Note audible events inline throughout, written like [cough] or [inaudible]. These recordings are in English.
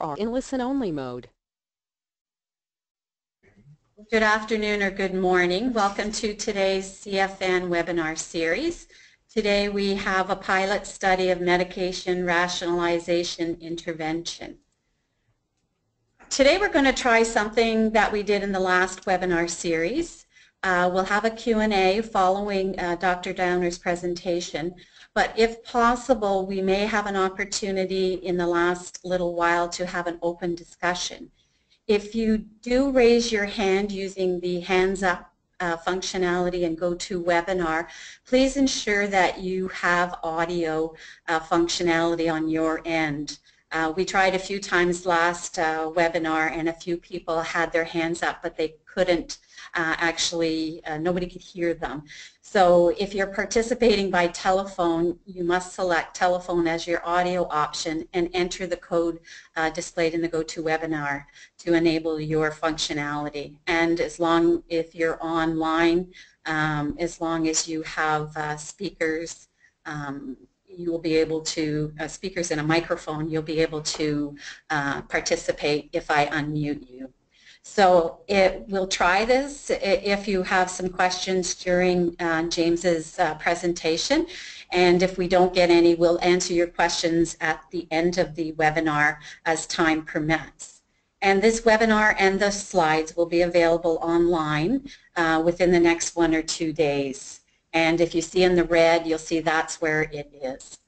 are in listen-only mode. Good afternoon or good morning. Welcome to today's CFN webinar series. Today we have a pilot study of medication rationalization intervention. Today we're going to try something that we did in the last webinar series. Uh, we'll have a Q&A following uh, Dr. Downar's presentation, but if possible, we may have an opportunity in the last little while to have an open discussion. If you do raise your hand using the hands up uh, functionality and GoToWebinar, please ensure that you have audio uh, functionality on your end. Uh, we tried a few times last uh, webinar and a few people had their hands up but they couldn't uh, actually, uh, nobody could hear them. So if you're participating by telephone, you must select telephone as your audio option and enter the code uh, displayed in the GoToWebinar to enable your functionality. And as long, if you're online, um, as long as you have uh, speakers, um, you will be able to, uh, speakers and a microphone, you'll be able to uh, participate if I unmute you. So it, we'll try this if you have some questions during uh, James's uh, presentation. And if we don't get any, we'll answer your questions at the end of the webinar as time permits. And this webinar and the slides will be available online uh, within the next one or two days. And if you see in the red, you'll see that's where it is.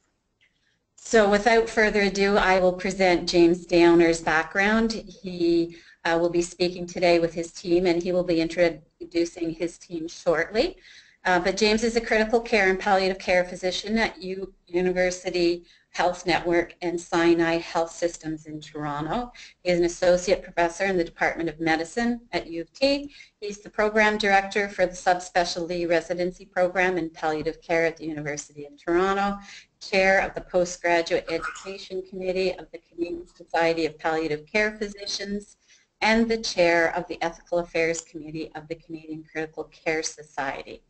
So without further ado, I will present James Downar's background. He uh, will be speaking today with his team, and he will be introducing his team shortly. Uh, but James is a critical care and palliative care physician at U University Health Network and Sinai Health Systems in Toronto. He is an associate professor in the Department of Medicine at U of T. He's the program director for the subspecialty residency program in palliative care at the University of Toronto, chair of the postgraduate education committee of the Canadian Society of Palliative Care Physicians, and the chair of the Ethical Affairs Committee of the Canadian Critical Care Society.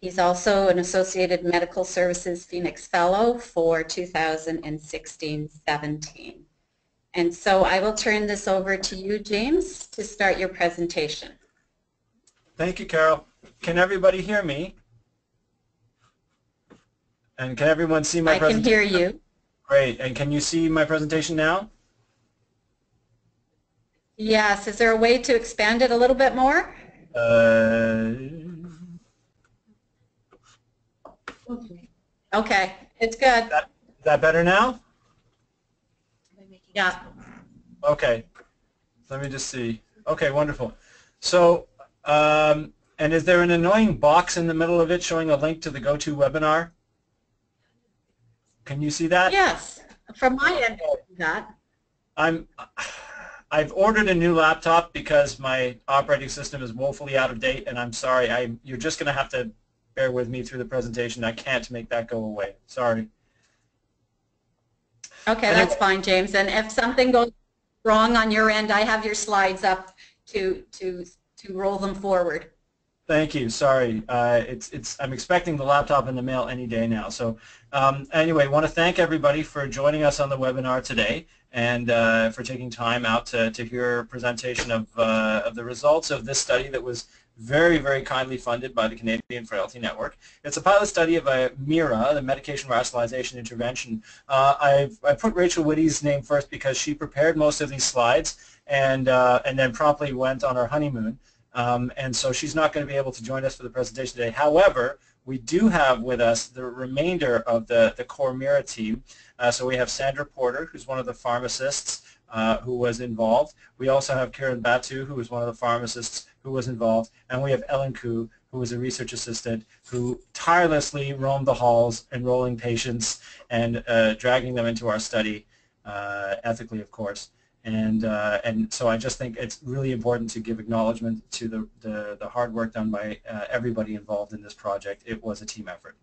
He's also an Associated Medical Services Phoenix Fellow for 2016-17. And so I will turn this over to you, James, to start your presentation. Thank you, Carol. Can everybody hear me? And can everyone see my presentation? I can hear you. Great. And can you see my presentation now? Yes. Is there a way to expand it a little bit more? Uh, okay. It's good. That, is that better now? Yeah. Okay. Let me just see. Okay, wonderful. So, um, and is there an annoying box in the middle of it showing a link to the GoToWebinar? Can you see that? Yes. From my end, that. I'm. I've ordered a new laptop because my operating system is woefully out of date, and I'm sorry. I you're just going to have to bear with me through the presentation. I can't make that go away. Sorry. Okay, that's fine, James. And if something goes wrong on your end, I have your slides up to to to roll them forward. Thank you. Sorry, uh, it's it's. I'm expecting the laptop in the mail any day now. So um, anyway, I want to thank everybody for joining us on the webinar today and uh, for taking time out to, to hear a presentation of, uh, of the results of this study that was very, very kindly funded by the Canadian Frailty Network. It's a pilot study of a MIRA, the Medication Rationalization Intervention. Uh, I've, I put Rachel Whitty's name first because she prepared most of these slides and, uh, and then promptly went on her honeymoon. Um, and so she's not going to be able to join us for the presentation today. However, we do have with us the remainder of the, the core MIRA team. Uh, so we have Sandra Porter, who's one of the pharmacists uh, who was involved. We also have Karen Batu, who was one of the pharmacists who was involved. And we have Ellen Koo, who was a research assistant who tirelessly roamed the halls, enrolling patients and uh, dragging them into our study, uh, ethically, of course. And, uh, and so I just think it's really important to give acknowledgement to the, the, the hard work done by uh, everybody involved in this project. It was a team effort.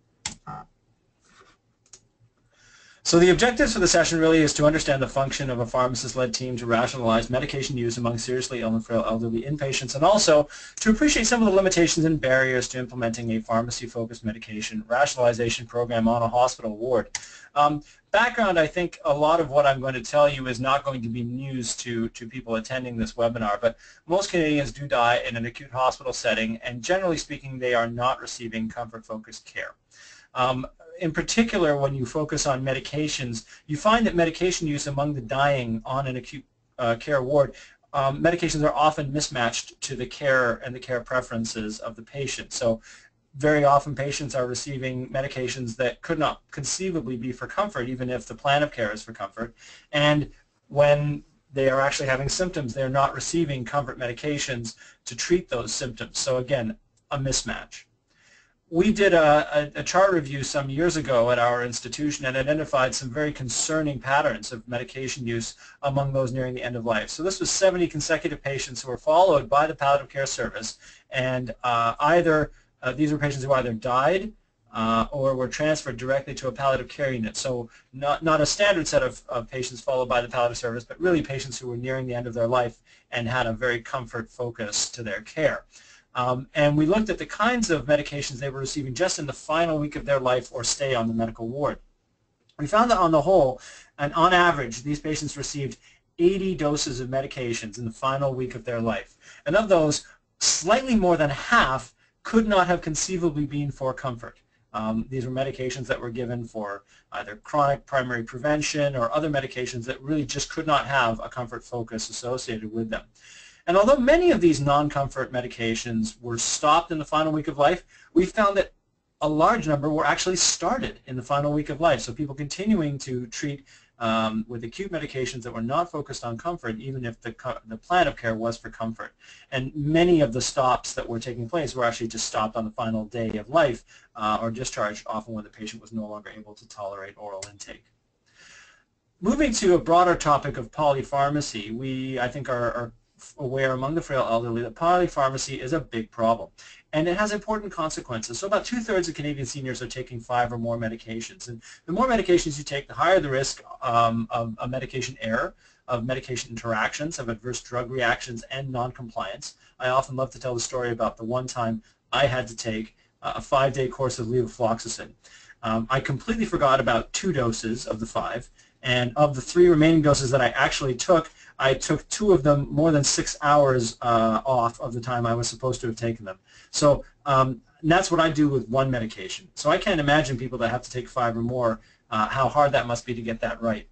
So the objectives for the session really is to understand the function of a pharmacist-led team to rationalize medication use among seriously ill and frail elderly inpatients and also to appreciate some of the limitations and barriers to implementing a pharmacy-focused medication rationalization program on a hospital ward. Um, background, I think a lot of what I'm going to tell you is not going to be news to, to people attending this webinar, but most Canadians do die in an acute hospital setting and generally speaking they are not receiving comfort-focused care. Um, in particular, when you focus on medications, you find that medication use among the dying on an acute uh, care ward, um, medications are often mismatched to the care and the care preferences of the patient. So very often patients are receiving medications that could not conceivably be for comfort, even if the plan of care is for comfort. And when they are actually having symptoms, they're not receiving comfort medications to treat those symptoms. So again, a mismatch we did a, a, a, chart review some years ago at our institution and identified some very concerning patterns of medication use among those nearing the end of life. So this was 70 consecutive patients who were followed by the palliative care service and uh, either uh, these were patients who either died uh, or were transferred directly to a palliative care unit. So not, not a standard set of, of patients followed by the palliative service, but really patients who were nearing the end of their life and had a very comfort focus to their care. Um, and we looked at the kinds of medications they were receiving just in the final week of their life or stay on the medical ward. We found that on the whole, and on average, these patients received 80 doses of medications in the final week of their life. And of those, slightly more than half could not have conceivably been for comfort. Um, these were medications that were given for either chronic primary prevention or other medications that really just could not have a comfort focus associated with them. And although many of these non-comfort medications were stopped in the final week of life, we found that a large number were actually started in the final week of life. So people continuing to treat um, with acute medications that were not focused on comfort, even if the, the plan of care was for comfort. And many of the stops that were taking place were actually just stopped on the final day of life uh, or discharged, often when the patient was no longer able to tolerate oral intake. Moving to a broader topic of polypharmacy, we, I think, are, are aware among the frail elderly that polypharmacy is a big problem. And it has important consequences. So about two-thirds of Canadian seniors are taking five or more medications. And the more medications you take, the higher the risk um, of a medication error, of medication interactions, of adverse drug reactions, and noncompliance. I often love to tell the story about the one time I had to take a five-day course of levofloxacin. Um, I completely forgot about two doses of the five, and of the three remaining doses that I actually took, I took two of them more than six hours uh, off of the time I was supposed to have taken them. So um, that's what I do with one medication. So I can't imagine people that have to take five or more, uh, how hard that must be to get that right.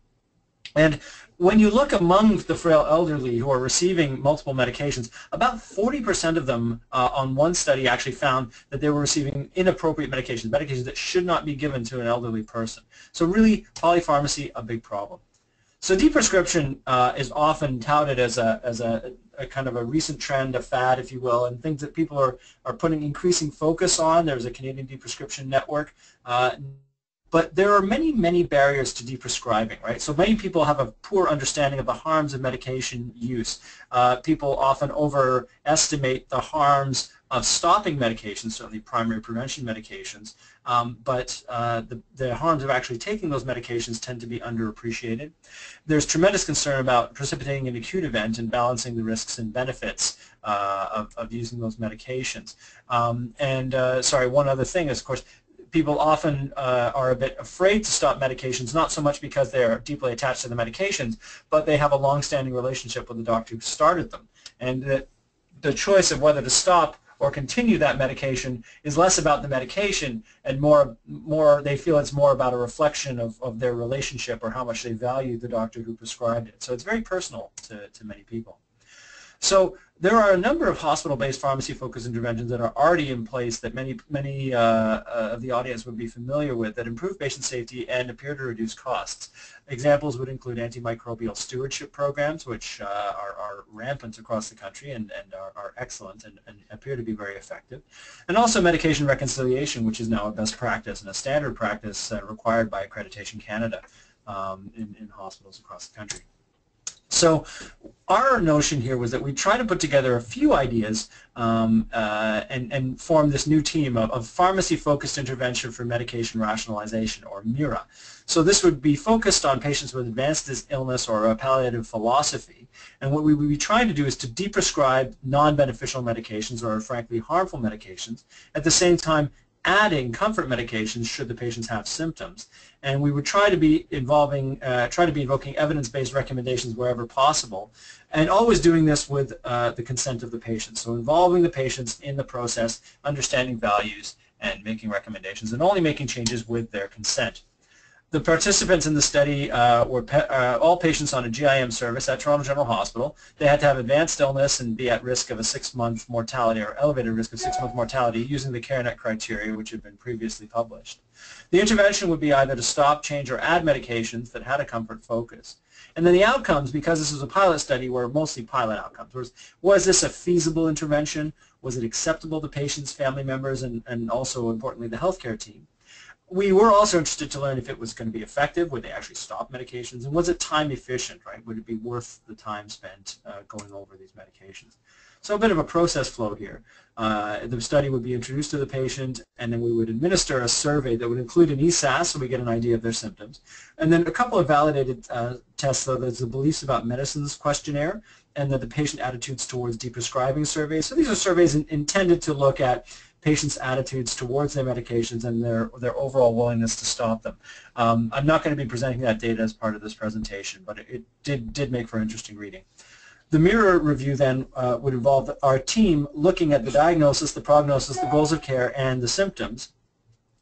And when you look among the frail elderly who are receiving multiple medications, about 40% of them uh, on one study actually found that they were receiving inappropriate medications, medications that should not be given to an elderly person. So really, polypharmacy, a big problem. So deprescription uh, is often touted as a as a, a, kind of a recent trend, a fad, if you will, and things that people are are putting increasing focus on. There's a Canadian Deprescription Network. Uh, but there are many, many barriers to deprescribing, right? So many people have a poor understanding of the harms of medication use. Uh, people often overestimate the harms of stopping medications, certainly primary prevention medications, um, but uh, the, the, harms of actually taking those medications tend to be underappreciated. There's tremendous concern about precipitating an acute event and balancing the risks and benefits uh, of, of using those medications. Um, and uh, sorry, one other thing is, of course, people often uh, are a bit afraid to stop medications, not so much because they're deeply attached to the medications, but they have a long-standing relationship with the doctor who started them. And that the choice of whether to stop or continue that medication is less about the medication and more, more they feel it's more about a reflection of, of their relationship or how much they value the doctor who prescribed it. So it's very personal to, to many people. So there are a number of hospital-based pharmacy-focused interventions that are already in place that many, many uh, uh, of the audience would be familiar with that improve patient safety and appear to reduce costs. Examples would include antimicrobial stewardship programs, which uh, are, are, rampant across the country and, and are, are, excellent and, and, appear to be very effective. And also medication reconciliation, which is now a best practice and a standard practice uh, required by Accreditation Canada um, in, in hospitals across the country. So our notion here was that we try to put together a few ideas um, uh, and, and form this new team of, of pharmacy-focused intervention for medication rationalization, or MIRA. So this would be focused on patients with advanced illness or a palliative philosophy. And what we would be trying to do is to deprescribe non-beneficial medications or frankly harmful medications, at the same time adding comfort medications should the patients have symptoms. And we would try to be involving, uh, try to be invoking evidence-based recommendations wherever possible, and always doing this with uh, the consent of the patient. So involving the patients in the process, understanding values, and making recommendations, and only making changes with their consent. The participants in the study uh, were uh, all patients on a GIM service at Toronto General Hospital. They had to have advanced illness and be at risk of a six-month mortality or elevated risk of six-month mortality using the CareNet criteria which had been previously published. The intervention would be either to stop, change, or add medications that had a comfort focus. And then the outcomes, because this was a pilot study, were mostly pilot outcomes. Was, was this a feasible intervention? Was it acceptable to patients, family members, and, and also, importantly, the healthcare team? We were also interested to learn if it was going to be effective, would they actually stop medications, and was it time efficient, right? Would it be worth the time spent uh, going over these medications? So a bit of a process flow here. Uh, the study would be introduced to the patient, and then we would administer a survey that would include an ESAS, so we get an idea of their symptoms. And then a couple of validated uh, tests, so there's the Beliefs About Medicines questionnaire, and then the patient attitudes towards deprescribing surveys. So these are surveys in, intended to look at patients' attitudes towards their medications and their, their overall willingness to stop them. Um, I'm not going to be presenting that data as part of this presentation, but it, it did, did make for interesting reading. The MIRA review then uh, would involve our team looking at the diagnosis, the prognosis, the goals of care, and the symptoms.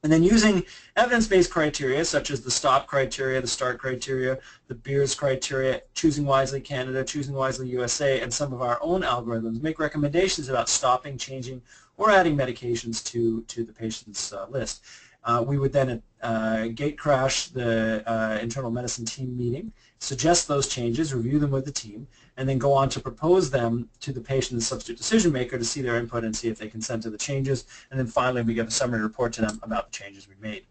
And then using evidence-based criteria such as the STOPP criteria, the START criteria, the Beers criteria, Choosing Wisely Canada, Choosing Wisely USA, and some of our own algorithms, make recommendations about stopping, changing, or adding medications to, to the patient's uh, list. Uh, we would then uh, gate crash the uh, internal medicine team meeting, suggest those changes, review them with the team, and then go on to propose them to the patient and substitute decision maker to see their input and see if they consent to the changes. And then finally, we give a summary report to them about the changes we made.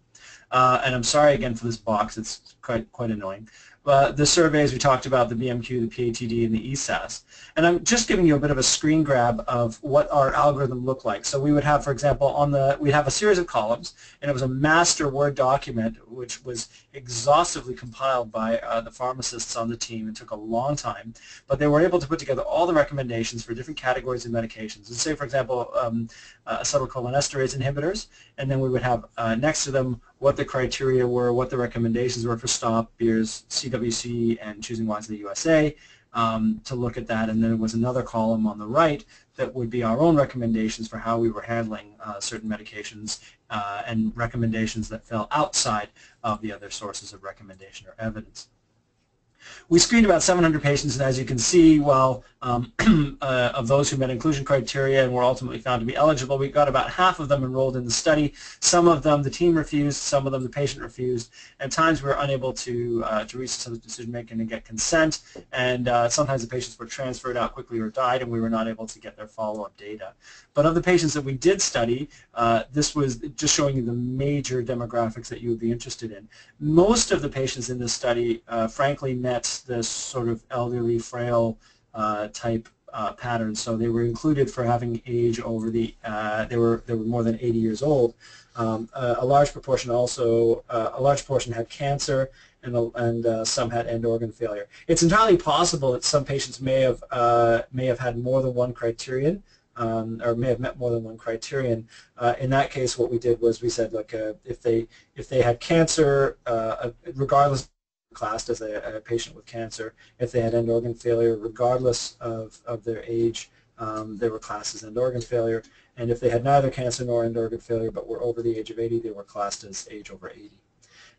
Uh, and I'm sorry again for this box, it's quite, quite annoying. Uh, the surveys we talked about, the BMQ, the PATD, and the ESAS. And I'm just giving you a bit of a screen grab of what our algorithm looked like. So we would have, for example, on the, we'd have a series of columns, and it was a master Word document which was exhaustively compiled by uh, the pharmacists on the team. It took a long time, but they were able to put together all the recommendations for different categories of medications. And say, for example, um, uh, acetylcholinesterase inhibitors, and then we would have uh, next to them what the criteria were, what the recommendations were for STOPP, Beers, CWC, and Choosing Wisely USA um, to look at that. And then there was another column on the right that would be our own recommendations for how we were handling uh, certain medications uh, and recommendations that fell outside of the other sources of recommendation or evidence. We screened about 700 patients, and as you can see, while um, [clears throat] uh, of those who met inclusion criteria and were ultimately found to be eligible, we got about half of them enrolled in the study. Some of them the team refused, some of them the patient refused. At times we were unable to, uh, to reach the decision making and get consent, and uh, sometimes the patients were transferred out quickly or died, and we were not able to get their follow-up data. But of the patients that we did study, uh, this was just showing you the major demographics that you would be interested in. Most of the patients in this study, uh, frankly, met this sort of elderly, frail uh, type uh, pattern. So they were included for having age over the, uh, they were they were more than 80 years old. Um, a large proportion also, a large portion had cancer and, and uh, some had end organ failure. It's entirely possible that some patients may have uh, may have had more than one criterion, um, or may have met more than one criterion. Uh, in that case, what we did was we said, look, if they if they had cancer, regardless classed as a, a, patient with cancer. If they had end organ failure, regardless of, of their age, um, they were classed as end organ failure. And if they had neither cancer nor end organ failure but were over the age of 80, they were classed as age over 80.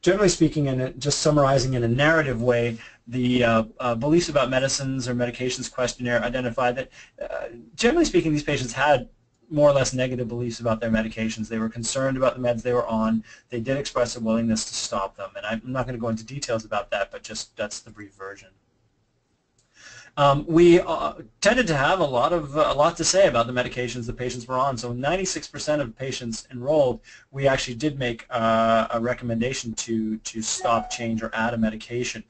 Generally speaking, and just summarizing in a narrative way, the uh, uh, beliefs about medicines or medications questionnaire identified that, uh, generally speaking, these patients had more or less negative beliefs about their medications. They were concerned about the meds they were on. They did express a willingness to stop them. And I'm not going to go into details about that, but just that's the brief version. Um, we uh, tended to have a lot of uh, a lot to say about the medications the patients were on. So 96% of patients enrolled, we actually did make uh, a recommendation to to stop, change, or add a medication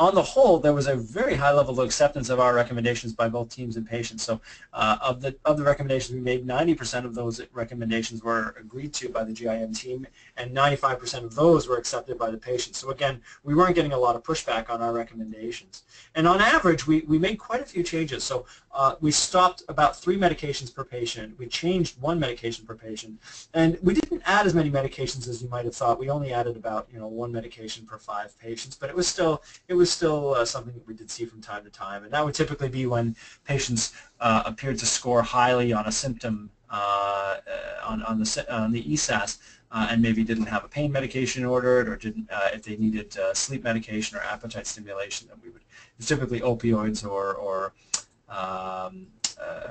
on the whole, there was a very high level of acceptance of our recommendations by both teams and patients. So uh, of the of the recommendations we made, 90% of those recommendations were agreed to by the GIM team, and 95% of those were accepted by the patients. So again, we weren't getting a lot of pushback on our recommendations. And on average, we, we made quite a few changes. So uh, we stopped about three medications per patient. We changed one medication per patient. And we didn't add as many medications as you might have thought. We only added about you know one medication per five patients, but it was still it was still uh, something that we did see from time to time. And that would typically be when patients uh, appeared to score highly on a symptom uh, on, on, the, on the ESAS uh, and maybe didn't have a pain medication ordered or didn't uh, if they needed uh, sleep medication or appetite stimulation then we would it's typically opioids or, or um,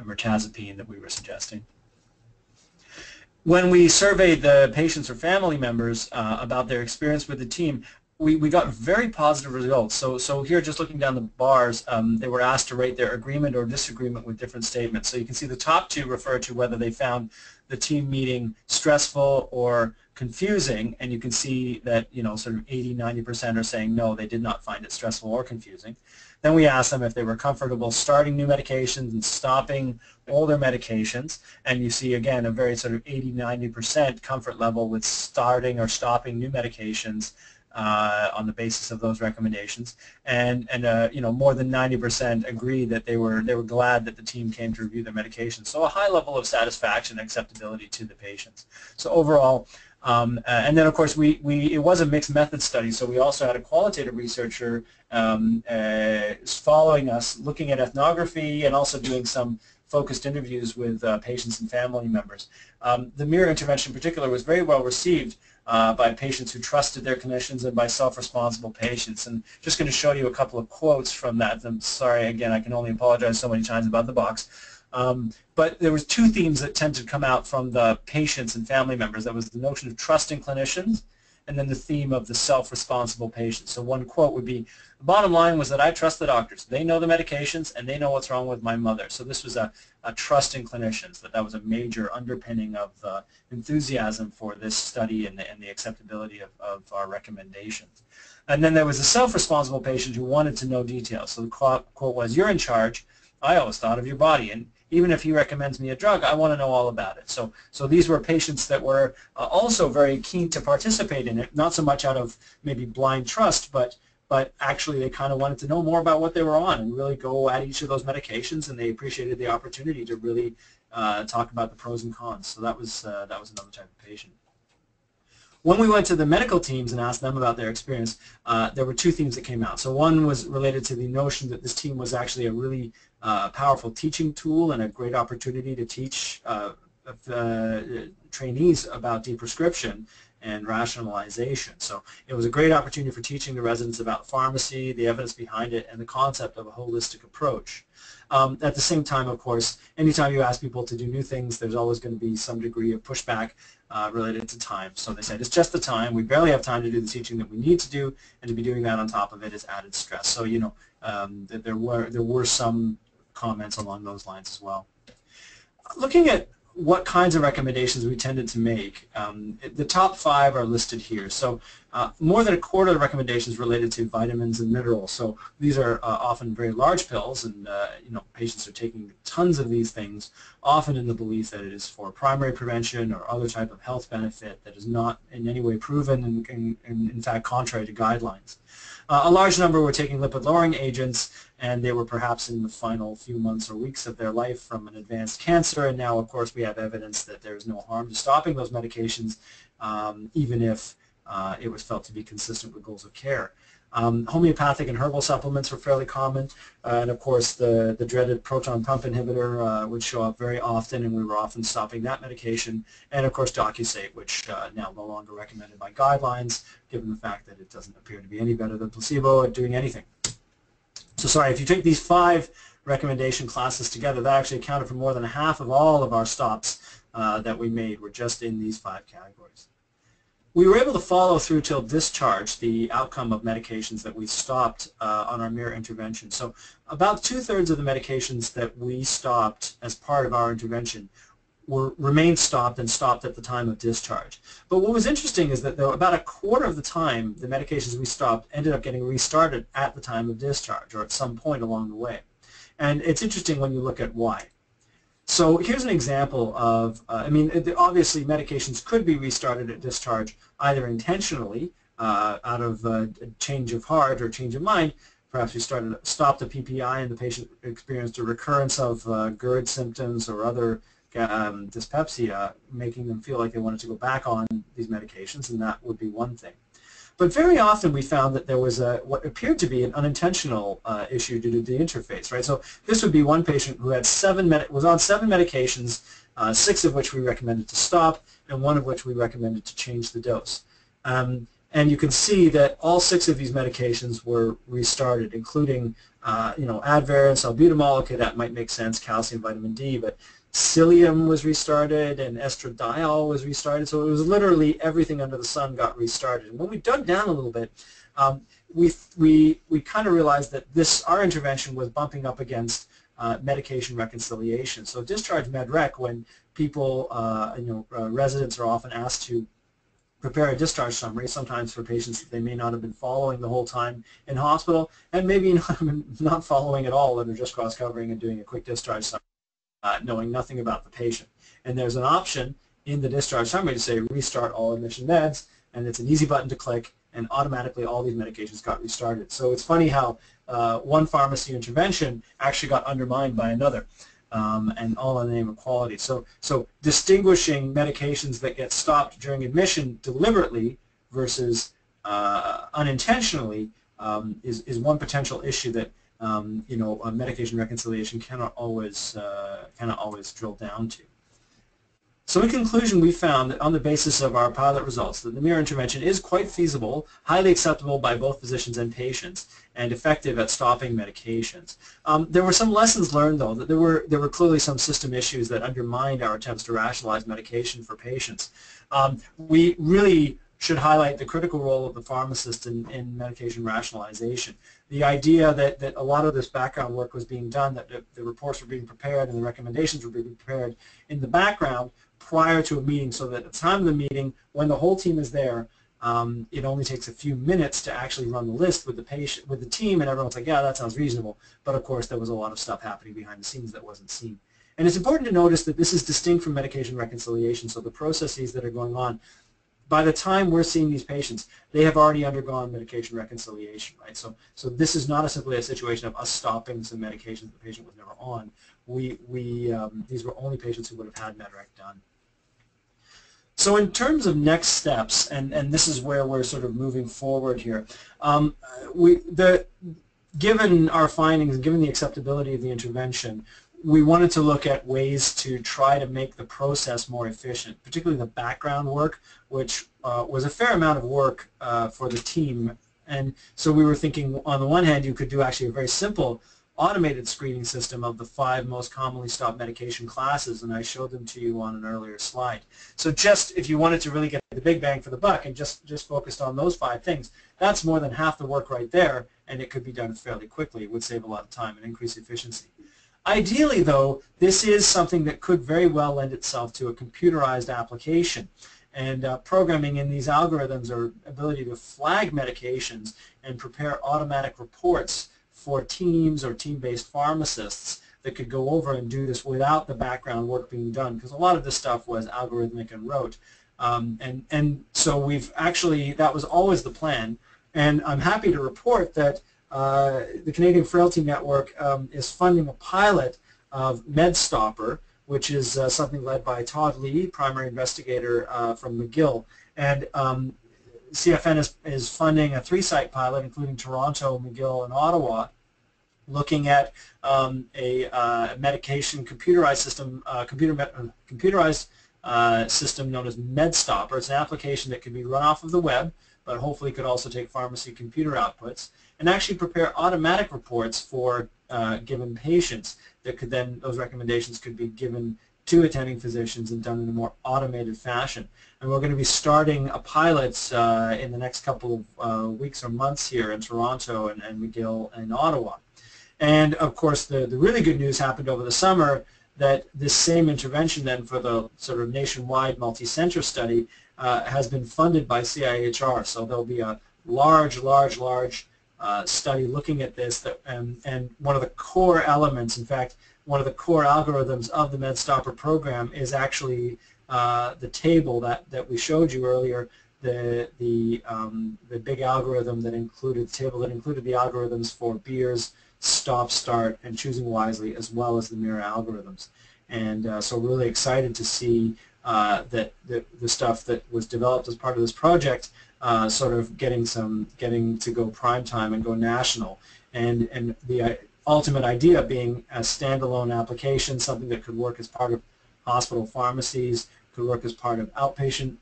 mirtazapine that we were suggesting. When we surveyed the patients or family members about their experience with the team, we, we got very positive results. So, so here, just looking down the bars, um, they were asked to rate their agreement or disagreement with different statements. So you can see the top two refer to whether they found the team meeting stressful or confusing, and you can see that you know sort of 80, 90% are saying no, they did not find it stressful or confusing. Then we asked them if they were comfortable starting new medications and stopping older medications, and you see again a very sort of 80, 90% comfort level with starting or stopping new medications uh, on the basis of those recommendations, and and uh, you know more than 90% agree that they were they were glad that the team came to review their medications. So a high level of satisfaction and acceptability to the patients. So overall. Um, uh, and then, of course, we, we it was a mixed method study, so we also had a qualitative researcher um, uh, following us, looking at ethnography and also doing some focused interviews with uh, patients and family members. Um, the MIRA intervention in particular was very well received uh, by patients who trusted their clinicians and by self-responsible patients. And just going to show you a couple of quotes from that. I'm sorry, again, I can only apologize so many times about the box. Um, but there was two themes that tend to come out from the patients and family members. That was the notion of trusting clinicians and then the theme of the self-responsible patient. So one quote would be, the bottom line was that I trust the doctors. They know the medications and they know what's wrong with my mother. So this was a, a trust in clinicians, that that was a major underpinning of the enthusiasm for this study and the, and the acceptability of, of our recommendations. And then there was a self-responsible patient who wanted to know details. So the quote, quote was, you're in charge. I always thought of your body. And even if he recommends me a drug, I want to know all about it. So, so these were patients that were uh, also very keen to participate in it, not so much out of maybe blind trust, but but actually they kind of wanted to know more about what they were on and really go at each of those medications, and they appreciated the opportunity to really uh, talk about the pros and cons. So that was uh, that was another type of patient. When we went to the medical teams and asked them about their experience, uh, there were two themes that came out. So one was related to the notion that this team was actually a really uh, powerful teaching tool and a great opportunity to teach uh, uh, trainees about deprescription and rationalization. So it was a great opportunity for teaching the residents about pharmacy, the evidence behind it, and the concept of a holistic approach. Um, at the same time, of course, anytime you ask people to do new things, there's always going to be some degree of pushback uh, related to time. So they said, it's just the time. We barely have time to do the teaching that we need to do, and to be doing that on top of it is added stress. So, you know, um, there, were, there were some comments along those lines as well. Looking at what kinds of recommendations we tended to make. Um, the top five are listed here. So uh, more than a quarter of the recommendations related to vitamins and minerals. So these are uh, often very large pills, and uh, you know patients are taking tons of these things, often in the belief that it is for primary prevention or other type of health benefit that is not in any way proven and, and, and in fact contrary to guidelines. Uh, a large number were taking lipid-lowering agents, and they were perhaps in the final few months or weeks of their life from an advanced cancer, and now, of course, we have evidence that there is no harm to stopping those medications, um, even if uh, it was felt to be consistent with goals of care. Um, homeopathic and herbal supplements were fairly common, uh, and of course the, the dreaded proton pump inhibitor uh, would show up very often, and we were often stopping that medication, and of course Docusate, which uh, now no longer recommended by guidelines, given the fact that it doesn't appear to be any better than placebo at doing anything. So sorry, if you take these five recommendation classes together, that actually accounted for more than half of all of our stops uh, that we made were just in these five categories we were able to follow through till discharge the outcome of medications that we stopped uh, on our MIRA intervention. So about two-thirds of the medications that we stopped as part of our intervention were remained stopped and stopped at the time of discharge. But what was interesting is that though about a quarter of the time the medications we stopped ended up getting restarted at the time of discharge or at some point along the way. And it's interesting when you look at why. So here's an example of, uh, I mean, obviously medications could be restarted at discharge either intentionally uh, out of uh, change of heart or change of mind. Perhaps we started stopped the PPI and the patient experienced a recurrence of uh, GERD symptoms or other um, dyspepsia, making them feel like they wanted to go back on these medications, and that would be one thing. But very often we found that there was a, what appeared to be an unintentional uh, issue due to the interface, right? So this would be one patient who had seven was on seven medications, uh, six of which we recommended to stop, and one of which we recommended to change the dose. Um, and you can see that all six of these medications were restarted, including, uh, you know, Advair and salbutamol. Okay, that might make sense, calcium, vitamin D, but Psyllium was restarted and estradiol was restarted. So it was literally everything under the sun got restarted. And when we dug down a little bit, um, we, we, we kind of realized that this, our intervention was bumping up against uh, medication reconciliation. So discharge medrec, when people, uh, you know, uh, residents are often asked to prepare a discharge summary, sometimes for patients that they may not have been following the whole time in hospital, and maybe [laughs] not, not following at all, and are just cross-covering and doing a quick discharge summary uh, knowing nothing about the patient. And there's an option in the discharge summary to say restart all admission meds, and it's an easy button to click, and automatically all these medications got restarted. So it's funny how uh, one pharmacy intervention actually got undermined by another, um, and all in the name of quality. So, so distinguishing medications that get stopped during admission deliberately versus uh, unintentionally um, is, is one potential issue that um, you know, medication reconciliation cannot always uh, cannot always drill down to. So in conclusion, we found that on the basis of our pilot results that the MIRA intervention is quite feasible, highly acceptable by both physicians and patients, and effective at stopping medications. Um, there were some lessons learned, though, that there were, there were clearly some system issues that undermined our attempts to rationalize medication for patients. Um, we really should highlight the critical role of the pharmacist in, in medication rationalization. The idea that, that a lot of this background work was being done, that the, the, reports were being prepared and the recommendations were being prepared in the background prior to a meeting so that at the time of the meeting, when the whole team is there, um, it only takes a few minutes to actually run the list with the patient, with the team, and everyone's like, yeah, that sounds reasonable. But of course, there was a lot of stuff happening behind the scenes that wasn't seen. And it's important to notice that this is distinct from medication reconciliation, so the processes that are going on by the time we're seeing these patients, they have already undergone medication reconciliation, right? So, so this is not a simply a situation of us stopping some medications the patient was never on. We, we, um, these were only patients who would have had Medrec done. So in terms of next steps, and, and this is where we're sort of moving forward here, um, we, the, given our findings, given the acceptability of the intervention, we wanted to look at ways to try to make the process more efficient, particularly the background work, which uh, was a fair amount of work uh, for the team. And so we were thinking, on the one hand, you could do actually a very simple automated screening system of the five most commonly stopped medication classes, and I showed them to you on an earlier slide. So just if you wanted to really get the big bang for the buck and just, just focused on those five things, that's more than half the work right there, and it could be done fairly quickly. It would save a lot of time and increase efficiency. Ideally, though, this is something that could very well lend itself to a computerized application. And uh, programming in these algorithms or ability to flag medications and prepare automatic reports for teams or team-based pharmacists that could go over and do this without the background work being done because a lot of this stuff was algorithmic and rote. Um, and, and so we've actually, that was always the plan. And I'm happy to report that uh, the Canadian Frailty Network um, is funding a pilot of MedStopper, which is uh, something led by Todd Lee, primary investigator uh, from McGill. And um, CFN is, is funding a three-site pilot, including Toronto, McGill, and Ottawa, looking at um, a uh, medication computerized system, uh, computer computerized system known as MedStopper. It's an application that can be run off of the web, but hopefully could also take pharmacy computer outputs and actually prepare automatic reports for uh, given patients that could then, those recommendations could be given to attending physicians and done in a more automated fashion. And we're going to be starting a pilot uh, in the next couple of uh, weeks or months here in Toronto and, and McGill and Ottawa. And of course, the, the really good news happened over the summer that this same intervention then for the sort of nationwide multi-center study uh, has been funded by CIHR. So there'll be a large, large, large uh, study looking at this that, and, and one of the core elements, in fact, one of the core algorithms of the MedStopper program is actually uh, the table that, that we showed you earlier, the, the, um, the big algorithm that included, the table that included the algorithms for beers, stop, start, and choosing wisely, as well as the MIRA algorithms. And uh, so really excited to see uh, that the, the stuff that was developed as part of this project uh, sort of getting some getting to go prime time and go national. And and the uh, ultimate idea being a standalone application something that could work as part of hospital pharmacies could work as part of outpatient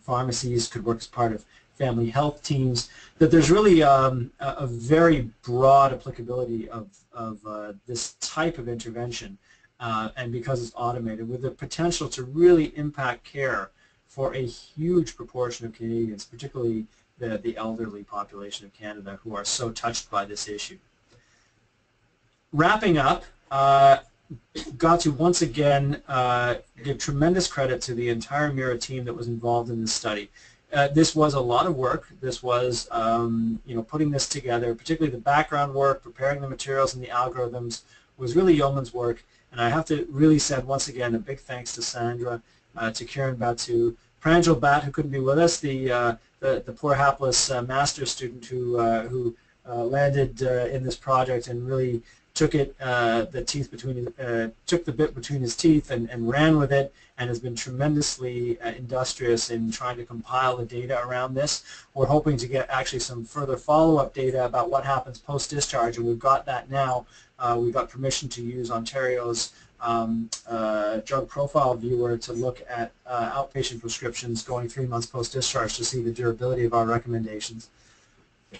pharmacies could work as part of family health teams that there's really um, a, very broad applicability of, of uh, this type of intervention uh, and because it's automated with the potential to really impact care for a huge proportion of Canadians, particularly the, the elderly population of Canada who are so touched by this issue. Wrapping up, uh, got to once again uh, give tremendous credit to the entire MIRA team that was involved in this study. Uh, this was a lot of work. This was, um, you know, putting this together, particularly the background work, preparing the materials and the algorithms was really yeoman's work. And I have to really say once again a big thanks to Sandra, to Karen Batu, Pranjal Bhatt, who couldn't be with us, the, uh, the, the, poor hapless uh, master's student who, uh, who uh, landed uh, in this project and really took it, the teeth between, took the bit between his teeth and, and ran with it and has been tremendously industrious in trying to compile the data around this. We're hoping to get actually some further follow-up data about what happens post-discharge, and we've got that now uh, we got permission to use Ontario's um, uh, drug profile viewer to look at uh, outpatient prescriptions going three months post-discharge to see the durability of our recommendations.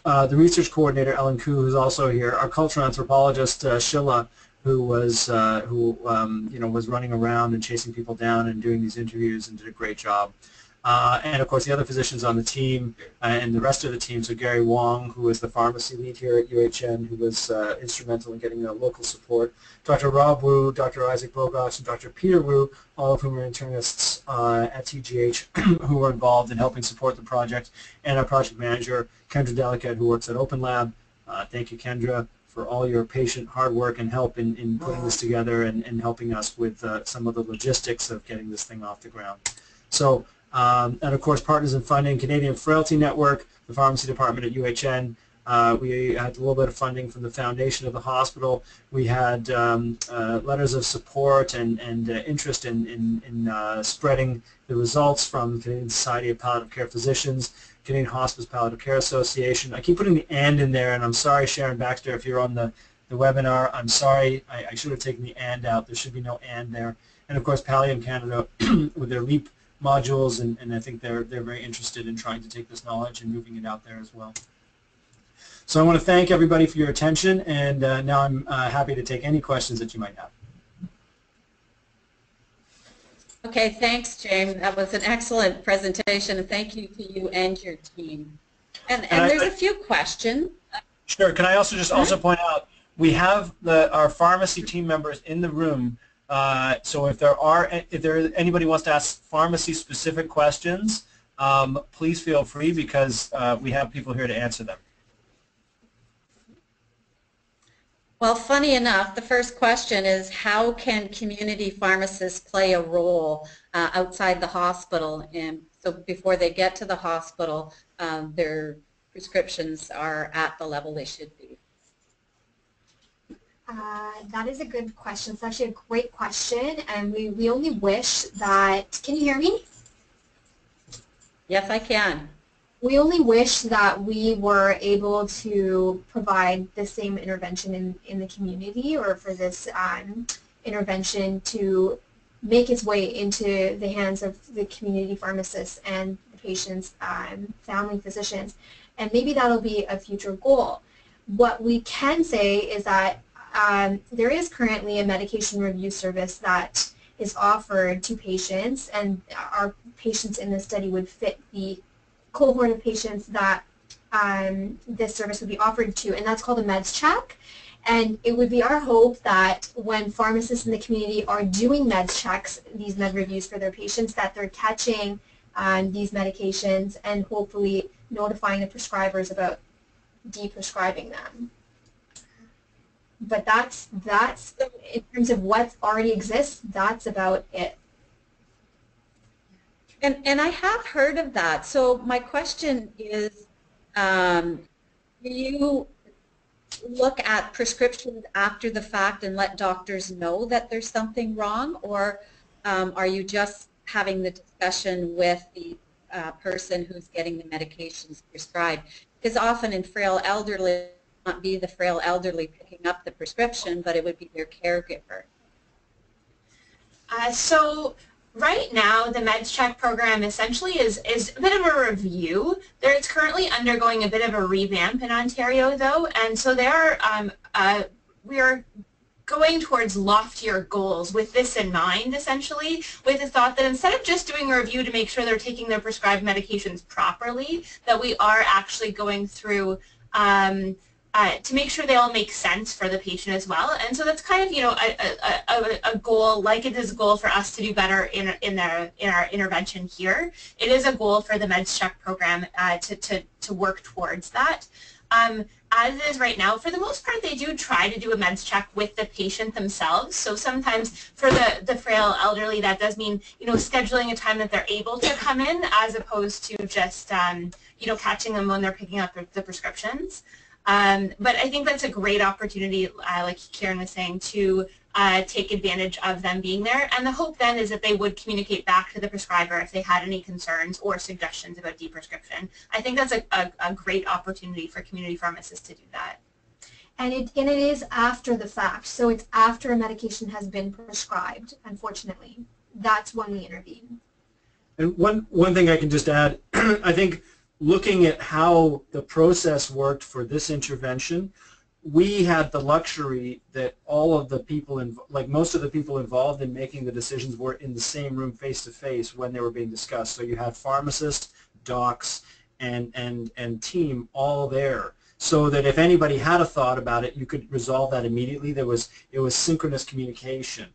Uh, the research coordinator, Ellen Koo, who's also here, our cultural anthropologist, uh, Shilla, who was uh, who um, you know was running around and chasing people down and doing these interviews and did a great job. Uh, and of course the other physicians on the team uh, and the rest of the team, so Gary Wong, who was the pharmacy lead here at UHN, who was uh, instrumental in getting the local support, Dr. Rob Wu, Dr. Isaac Bogoch, and Dr. Peter Wu, all of whom are internists uh, at TGH [clears throat] who were involved in helping support the project, and our project manager, Kendra Delicaet, who works at Open Lab. Uh, thank you, Kendra, for all your patient hard work and help in, in putting this together and, and helping us with uh, some of the logistics of getting this thing off the ground. So um, and of course, partners in funding, Canadian Frailty Network, the pharmacy department at UHN. Uh, we had a little bit of funding from the foundation of the hospital. We had um, uh, letters of support and, and uh, interest in, in, in uh, spreading the results from Canadian Society of Palliative Care Physicians, Canadian Hospice Palliative Care Association. I keep putting the and in there, and I'm sorry, Sharon Baxter, if you're on the, the webinar. I'm sorry, I, I should have taken the and out. There should be no and there. And of course, Pallium Canada [clears throat] with their LEAP modules, and, and I think they're, they're very interested in trying to take this knowledge and moving it out there as well. So I want to thank everybody for your attention, and uh, now I'm uh, happy to take any questions that you might have. Okay, thanks, James. That was an excellent presentation, and thank you to you and your team. And, and, and there's I, a few questions. Sure. Can I also just also point out we have the our pharmacy team members in the room uh, so if there are, if there anybody wants to ask pharmacy-specific questions, um, please feel free because uh, we have people here to answer them. Well, funny enough, the first question is how can community pharmacists play a role uh, outside the hospital? And so before they get to the hospital, um, their prescriptions are at the level they should be. Uh, that is a good question. It's actually a great question, and we, we only wish that, can you hear me? Yes, I can. We only wish that we were able to provide the same intervention in, in the community or for this um, intervention to make its way into the hands of the community pharmacists and the patient's um, family physicians. And maybe that'll be a future goal. What we can say is that um, there is currently a medication review service that is offered to patients, and our patients in this study would fit the cohort of patients that um, this service would be offered to, and that's called a Meds Check. And it would be our hope that when pharmacists in the community are doing meds checks, these med reviews for their patients, that they're catching um, these medications and hopefully notifying the prescribers about deprescribing them. But that's that's in terms of what already exists. That's about it. And, and I have heard of that. So my question is, um, do you look at prescriptions after the fact and let doctors know that there's something wrong, or um, are you just having the discussion with the uh, person who's getting the medications prescribed? Because often in frail elderly, not be the frail elderly picking up the prescription, but it would be their caregiver. Uh, so right now, the Meds Check program essentially is, is a bit of a review. There, it's currently undergoing a bit of a revamp in Ontario, though, and so there, um, uh, we are going towards loftier goals with this in mind, essentially, with the thought that instead of just doing a review to make sure they're taking their prescribed medications properly, that we are actually going through um, uh, to make sure they all make sense for the patient as well. And so that's kind of, you know, a, a, a, goal, like it is a goal for us to do better in, in, their, in our intervention here. It is a goal for the Meds Check program uh, to, to, to work towards that. Um, as it is right now, for the most part, they do try to do a meds check with the patient themselves. So sometimes for the, the frail elderly, that does mean, you know, scheduling a time that they're able to come in as opposed to just, um, you know, catching them when they're picking up the prescriptions. Um, but I think that's a great opportunity, uh, like Kieran was saying, to uh, take advantage of them being there. And the hope then is that they would communicate back to the prescriber if they had any concerns or suggestions about deprescription. I think that's a, a, a great opportunity for community pharmacists to do that. And it, and it is after the fact. So it's after a medication has been prescribed, unfortunately. That's when we intervene. And one, one thing I can just add, [clears throat] I think looking at how the process worked for this intervention, we had the luxury that all of the people, in, like most of the people involved in making the decisions were in the same room face to face when they were being discussed. So you had pharmacists, docs, and, and, and team all there so that if anybody had a thought about it, you could resolve that immediately. There was, it was synchronous communication.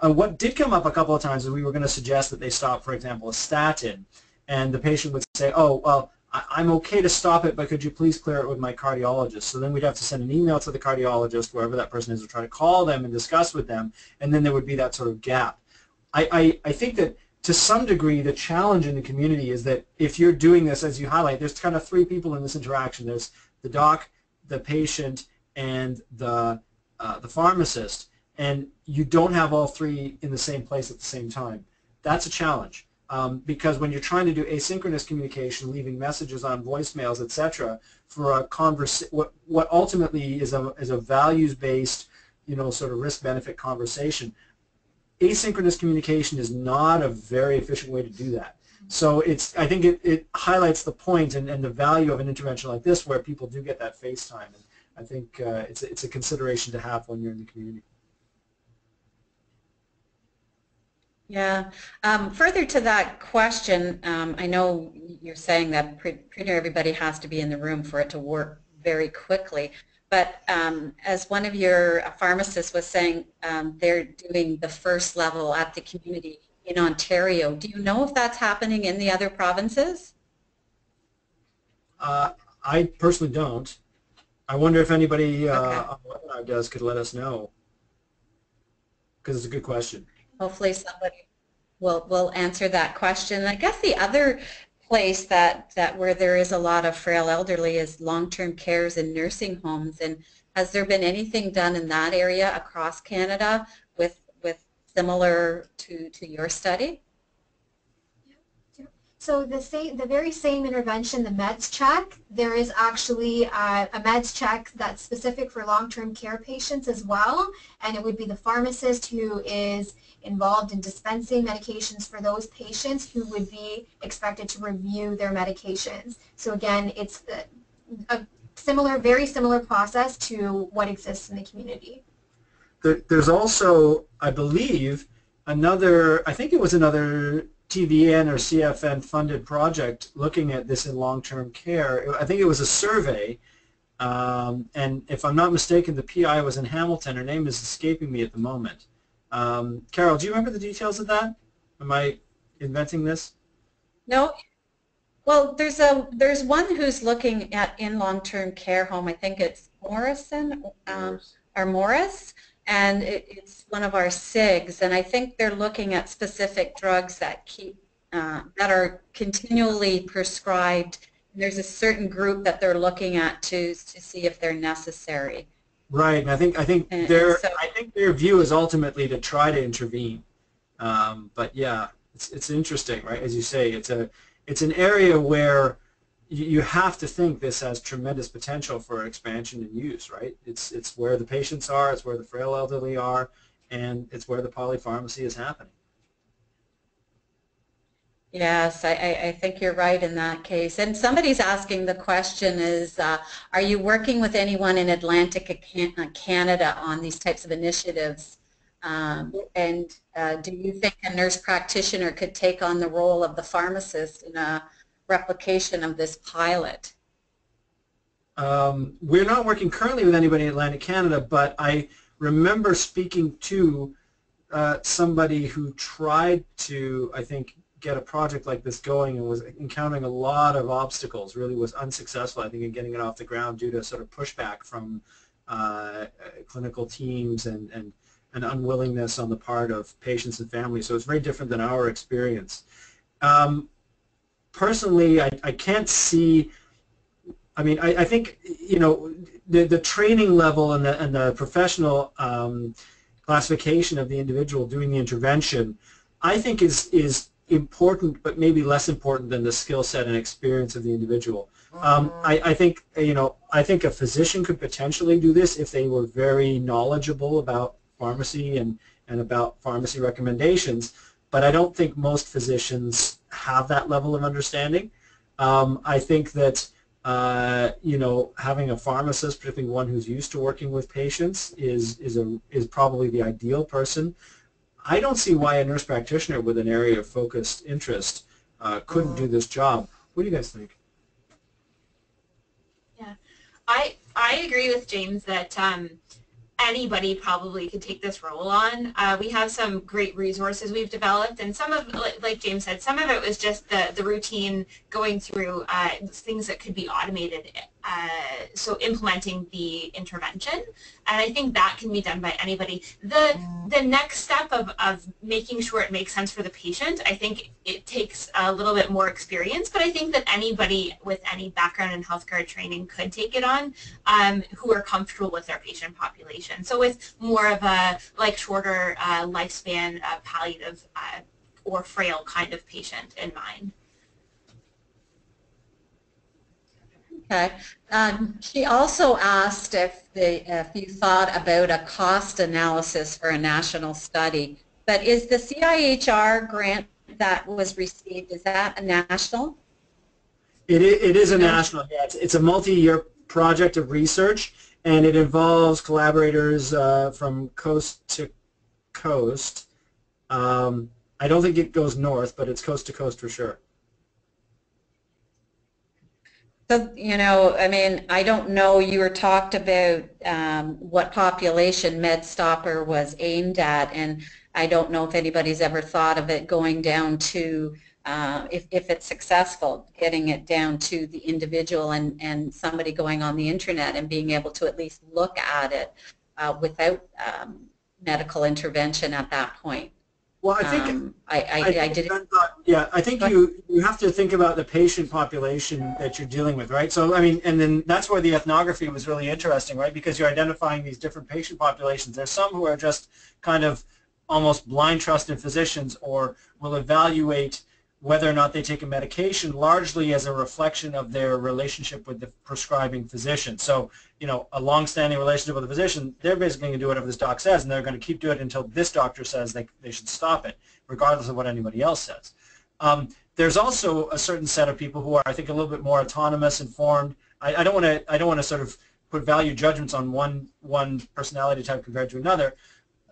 Uh, what did come up a couple of times is we were going to suggest that they stop, for example, a statin, and the patient would say, oh, well, I'm okay to stop it, but could you please clear it with my cardiologist? So then we'd have to send an email to the cardiologist, wherever that person is, or try to call them and discuss with them, and then there would be that sort of gap. I, I, I think that to some degree the challenge in the community is that if you're doing this, as you highlight, there's kind of three people in this interaction. There's the doc, the patient, and the, uh, the pharmacist, and you don't have all three in the same place at the same time. That's a challenge. Um, because when you're trying to do asynchronous communication, leaving messages on voicemails, etc., for a converse, what what ultimately is a is a values-based, you know, sort of risk-benefit conversation, asynchronous communication is not a very efficient way to do that. So it's I think it, it highlights the point and, and the value of an intervention like this, where people do get that face time, and I think uh, it's it's a consideration to have when you're in the community. Yeah. Um, further to that question, um, I know you're saying that pretty near everybody has to be in the room for it to work very quickly. But um, as one of your pharmacists was saying, um, they're doing the first level at the community in Ontario. Do you know if that's happening in the other provinces? Uh, I personally don't. I wonder if anybody uh, okay. on the webinar does could let us know because it's a good question hopefully somebody will will answer that question. I guess the other place that that where there is a lot of frail elderly is long-term cares and nursing homes. And has there been anything done in that area across Canada with with similar to to your study? So the same, the very same intervention, the meds check, there is actually uh, a meds check that's specific for long-term care patients as well, and it would be the pharmacist who is involved in dispensing medications for those patients who would be expected to review their medications. So again, it's a similar, very similar process to what exists in the community. There's also, I believe, another, I think it was another TVN or CFN funded project looking at this in long-term care. I think it was a survey Um, and if I'm not mistaken, the PI was in Hamilton. Her name is escaping me at the moment. Um, Carol, do you remember the details of that? Am I inventing this? No. Well, there's a there's one who's looking at in long-term care home. I think it's Morrison um, or Morris, and it, it's one of our SIGs. And I think they're looking at specific drugs that keep uh, that are continually prescribed. There's a certain group that they're looking at to to see if they're necessary. Right, and I think I think And- and their so- I think their view is ultimately to try to intervene. Um, but yeah, it's it's interesting, right? As you say, it's a it's an area where you, have to think this has tremendous potential for expansion and use, right? It's it's where the patients are, it's where the frail elderly are, and it's where the polypharmacy is happening. Yes, I, I, I think you're right in that case. And somebody's asking the question is, uh, are you working with anyone in Atlantic uh, Canada on these types of initiatives? Um, and uh, do you think a nurse practitioner could take on the role of the pharmacist in a replication of this pilot? Um, we're not working currently with anybody in Atlantic Canada, but I remember speaking to uh, somebody who tried to, I think, get a project like this going and was encountering a lot of obstacles, really was unsuccessful, I think, in getting it off the ground due to sort of pushback from uh, clinical teams and, and an unwillingness on the part of patients and families. So it's very different than our experience. Um, personally, I, I can't see I mean, I, I, think you know the the training level and the and the professional um, classification of the individual doing the intervention, I think is is important, but maybe less important than the skill set and experience of the individual. Um, I, I think you know I think a physician could potentially do this if they were very knowledgeable about pharmacy and and about pharmacy recommendations, but I don't think most physicians have that level of understanding. Um, I think that uh, you know, having a pharmacist, particularly one who's used to working with patients, is is a is probably the ideal person. I don't see why a nurse practitioner with an area of focused interest uh, couldn't do this job. What do you guys think? Yeah, I I agree with James that um, anybody probably could take this role on. Uh, we have some great resources we've developed, and some of, like, James said, some of it was just the the routine going through uh, things that could be automated. Uh, so implementing the intervention, and I think that can be done by anybody. The the next step of, of making sure it makes sense for the patient, I think it takes a little bit more experience, but I think that anybody with any background in healthcare training could take it on um, who are comfortable with their patient population. So with more of a like shorter uh, lifespan uh, palliative uh, or frail kind of patient in mind. Okay. Um, she also asked if, the, if you thought about a cost analysis for a national study. But is the CIHR grant that was received, is that a national? It is, it is a national. Yeah, it's, it's a multi-year project of research, and it involves collaborators uh, from coast to coast. Um, I don't think it goes north, but it's coast to coast for sure. So, you know, I mean, I don't know, you were talked about um, what population MedStopper was aimed at, and I don't know if anybody's ever thought of it going down to, uh, if, if it's successful, getting it down to the individual and, and somebody going on the internet and being able to at least look at it uh, without um, medical intervention at that point. Well, I think Um, I, I, I I did thought- yeah, I think you you have to think about the patient population that you're dealing with, right? So I mean, and then that's where the ethnography was really interesting, right? Because you're identifying these different patient populations. There's some who are just kind of almost blind trust in physicians, or will evaluate whether or not they take a medication largely as a reflection of their relationship with the prescribing physician. So, you know, a long-standing relationship with a physician, they're basically going to do whatever this doc says, and they're going to keep doing it until this doctor says they, they should stop it, regardless of what anybody else says. Um, there's also a certain set of people who are, I think, a little bit more autonomous, informed. I, I don't want to, I don't want to sort of put value judgments on one one personality type compared to another.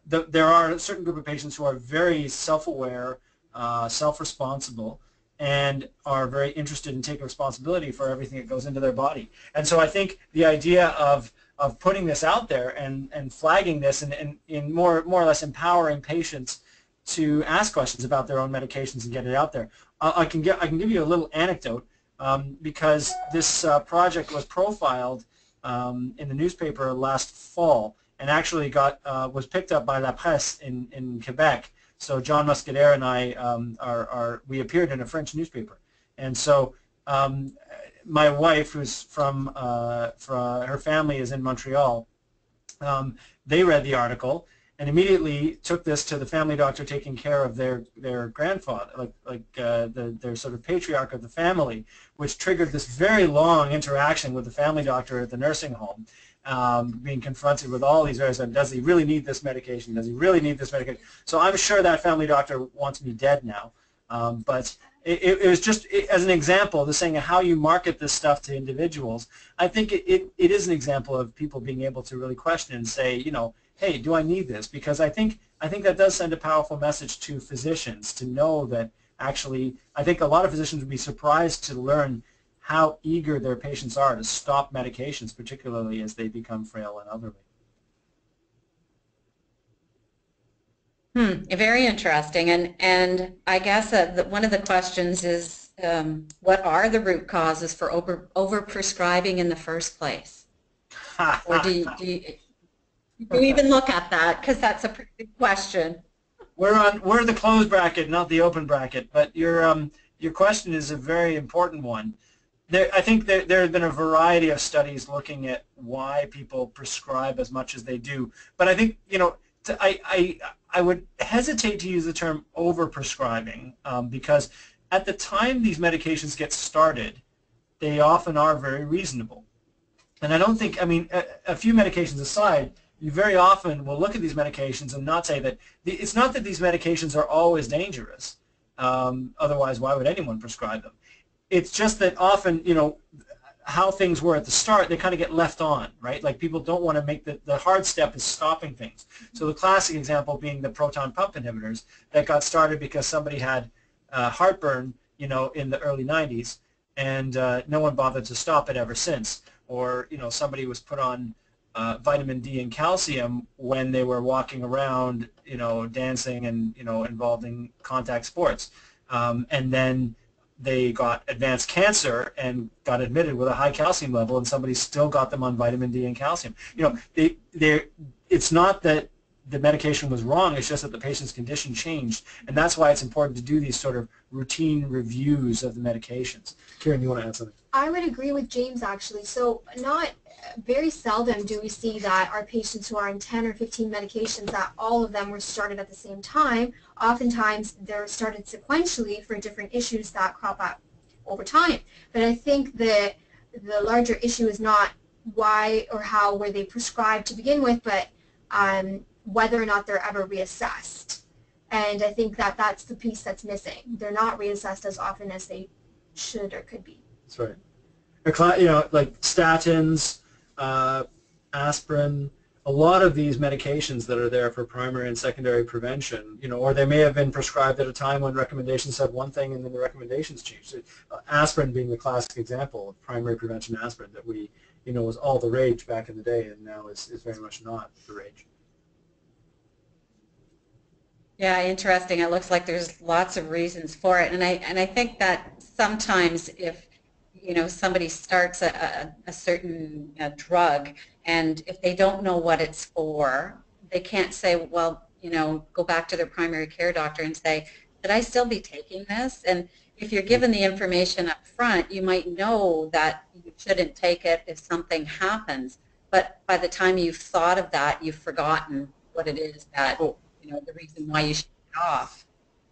The, there are a certain group of patients who are very self-aware, uh, self-responsible, and are very interested in taking responsibility for everything that goes into their body. And so I think the idea of of putting this out there and, and flagging this and, and in more more or less empowering patients to ask questions about their own medications and get it out there. I can get I can give you a little anecdote um, because this uh, project was profiled um, in the newspaper last fall and actually got uh, was picked up by La Presse in, in Quebec. So John Muscadet and I um, are, are we appeared in a French newspaper, and so um, my wife, who's from, uh, from her family is in Montreal, um, they read the article and immediately took this to the family doctor taking care of their their grandfather, like like uh, the their sort of patriarch of the family, which triggered this very long interaction with the family doctor at the nursing home, um, being confronted with all these various. Does he really need this medication? Does he really need this medication? So I'm sure that family doctor wants me dead now. Um, but it, it, was just it, as an example, the saying how you market this stuff to individuals. I think it, it, it is an example of people being able to really question and say, you know, hey, do I need this? Because I think I think that does send a powerful message to physicians to know that actually, I think a lot of physicians would be surprised to learn how eager their patients are to stop medications, particularly as they become frail and elderly. Hmm, very interesting. And, and I guess uh, the, one of the questions is, um, what are the root causes for over, overprescribing in the first place? [laughs] or do you, do you, do you even look at that? Because that's a pretty good question. We're on we're the closed bracket, not the open bracket. But your um, your question is a very important one. There, I think there, there have been a variety of studies looking at why people prescribe as much as they do. But I think you know, I, I I would hesitate to use the term overprescribing um, because at the time these medications get started, they often are very reasonable. And I don't think, I mean, a, a few medications aside, you very often will look at these medications and not say that, the, it's not that these medications are always dangerous. Um, otherwise, why would anyone prescribe them? It's just that often, you know, how things were at the start, they kind of get left on, right? Like people don't want to make the, the hard step is stopping things. So the classic example being the proton pump inhibitors that got started because somebody had uh, heartburn, you know, in the early 90s, and uh, no one bothered to stop it ever since. Or, you know, somebody was put on uh, vitamin D and calcium when they were walking around, you know, dancing and, you know, involving contact sports. Um, and then they got advanced cancer and got admitted with a high calcium level and somebody still got them on vitamin D and calcium. You know, they, they, it's not that the medication was wrong, it's just that the patient's condition changed. And that's why it's important to do these sort of routine reviews of the medications. Karen, you want to add something? I would agree with James actually. So not very seldom do we see that our patients who are on 10 or 15 medications that all of them were started at the same time. Oftentimes they're started sequentially for different issues that crop up over time. But I think the the larger issue is not why or how were they prescribed to begin with, but um, whether or not they're ever reassessed. And I think that that's the piece that's missing. They're not reassessed as often as they should or could be. That's right. You know, like statins, uh, aspirin, a lot of these medications that are there for primary and secondary prevention, you know, or they may have been prescribed at a time when recommendations said one thing and then the recommendations changed. Uh, aspirin being the classic example of primary prevention aspirin that we, you know, was all the rage back in the day and now is, is very much not the rage. Yeah, interesting. It looks like there's lots of reasons for it. And I, and I think that sometimes if you know somebody starts a, a, a certain a drug and if they don't know what it's for, they can't say, well, you know, go back to their primary care doctor and say, should I still be taking this? And if you're given the information up front, you might know that you shouldn't take it if something happens. But by the time you've thought of that, you've forgotten what it is that. You know, the reason why you should get off.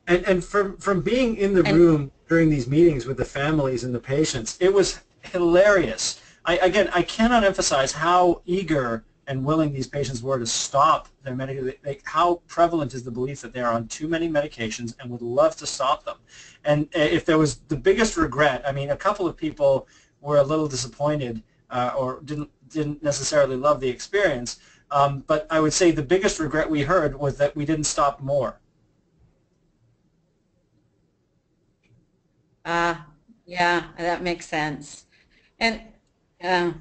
And, and from, from being in the and, room during these meetings with the families and the patients, it was hilarious. I, again, I cannot emphasize how eager and willing these patients were to stop their medication. How prevalent is the belief that they are on too many medications and would love to stop them? And uh, if there was the biggest regret, I mean, a couple of people were a little disappointed uh, or didn't didn't necessarily love the experience. Um, but I would say the biggest regret we heard was that we didn't stop more. Ah, yeah, that makes sense. And uh,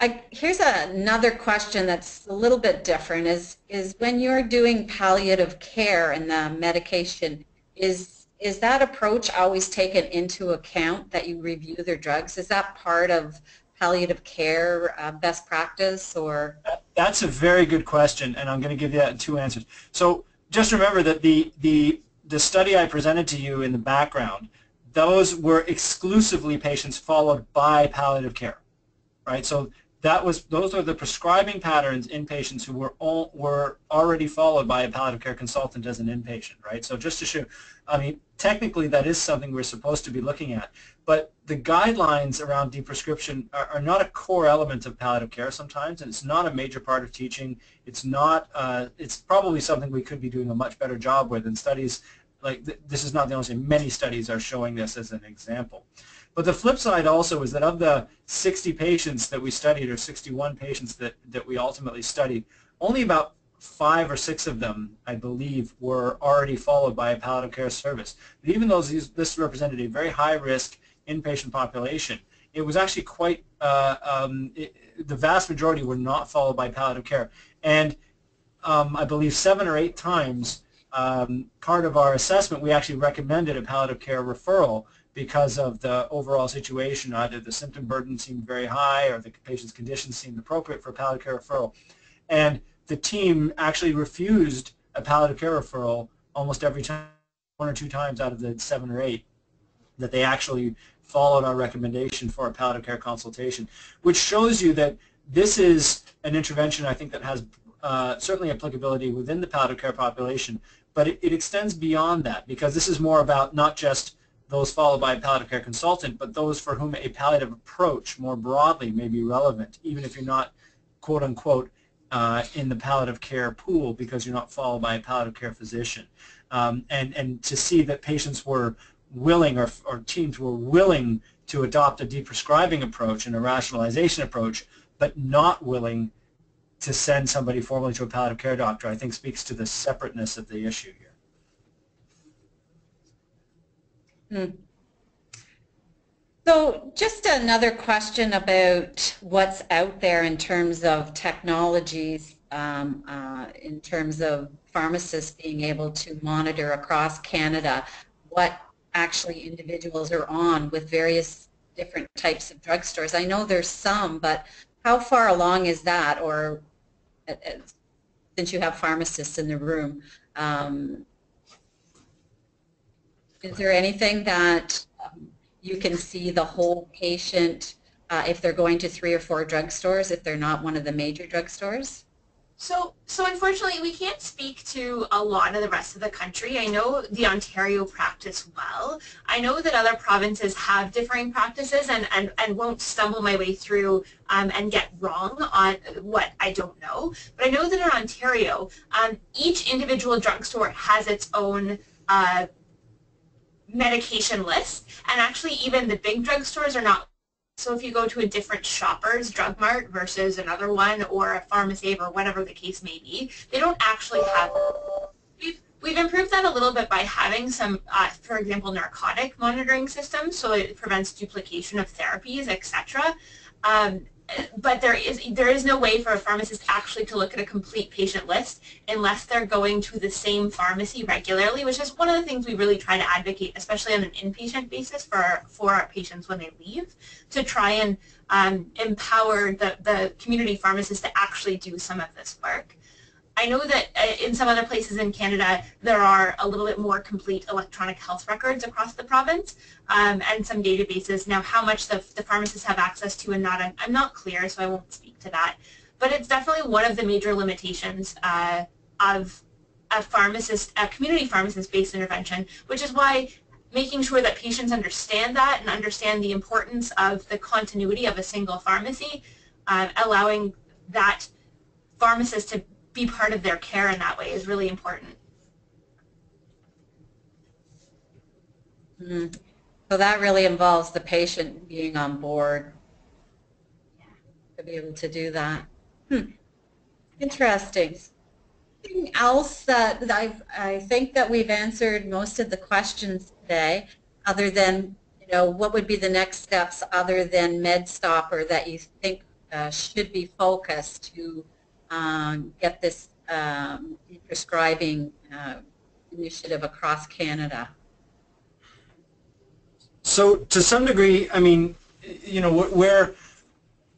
I, here's another question that's a little bit different is, is when you're doing palliative care and the medication, is, is that approach always taken into account that you review their drugs? Is that part of palliative care uh, best practice or? That's a very good question, and I'm going to give you that two answers. So just remember that the, the, the study I presented to you in the background, those were exclusively patients followed by palliative care, right? So that was those are the prescribing patterns in patients who were all, were already followed by a palliative care consultant as an inpatient, right? So just to show, I mean, technically that is something we're supposed to be looking at, but the guidelines around deprescription are, are not a core element of palliative care sometimes, and it's not a major part of teaching. It's not. Uh, it's probably something we could be doing a much better job with, and studies like th this is not the only thing. Many studies are showing this as an example. But the flip side also is that of the 60 patients that we studied, or 61 patients that, that we ultimately studied, only about five or six of them, I believe, were already followed by a palliative care service. But even though this represented a very high-risk inpatient population, it was actually quite, uh, um, it, the vast majority were not followed by palliative care. And um, I believe seven or eight times, um, part of our assessment, we actually recommended a palliative care referral because of the overall situation. Either the symptom burden seemed very high or the patient's condition seemed appropriate for palliative care referral. And the team actually refused a palliative care referral almost every time, one or two times out of the seven or eight, that they actually followed our recommendation for a palliative care consultation, which shows you that this is an intervention I think that has uh, certainly applicability within the palliative care population, but it, it extends beyond that because this is more about not just those followed by a palliative care consultant, but those for whom a palliative approach more broadly may be relevant, even if you're not, quote unquote, uh, in the palliative care pool because you're not followed by a palliative care physician. Um, and, and to see that patients were willing or, or teams were willing to adopt a deprescribing approach and a rationalization approach, but not willing to send somebody formally to a palliative care doctor, I think speaks to the separateness of the issue here. Hmm. So just another question about what's out there in terms of technologies, um, uh, in terms of pharmacists being able to monitor across Canada what actually individuals are on with various different types of drugstores. I know there's some, but how far along is that? Or uh, uh, since you have pharmacists in the room, um, is there anything that um, you can see the whole patient uh, if they're going to three or four drugstores, if they're not one of the major drugstores? So, so unfortunately, we can't speak to a lot of the rest of the country. I know the Ontario practice well. I know that other provinces have differing practices and, and, and won't stumble my way through um, and get wrong on what I don't know. But I know that in Ontario, um, each individual drugstore has its own uh, medication list. And actually even the big drugstores are not so if you go to a different Shoppers Drug Mart versus another one or a pharmacy or whatever the case may be, they don't actually have we've, improved that a little bit by having some, uh, for example, narcotic monitoring systems so it prevents duplication of therapies, etc. Um, but there is there is no way for a pharmacist actually to look at a complete patient list unless they're going to the same pharmacy regularly, which is one of the things we really try to advocate, especially on an inpatient basis for for our patients when they leave, to try and um, empower the, the community pharmacists to actually do some of this work. I know that uh, in some other places in Canada there are a little bit more complete electronic health records across the province um, and some databases. Now how much the, the pharmacists have access to and not, I'm, I'm, not clear so I won't speak to that. But it's definitely one of the major limitations uh, of a pharmacist, a community pharmacist-based intervention, which is why making sure that patients understand that and understand the importance of the continuity of a single pharmacy, uh, allowing that pharmacist to be part of their care in that way is really important. Mm. So that really involves the patient being on board to be able to do that. Hmm. Interesting. Anything else that i I think that we've answered most of the questions today, other than you know, what would be the next steps other than MedStopper that you think uh, should be focused to um, get this um, prescribing uh, initiative across Canada? So to some degree, I mean, you know, where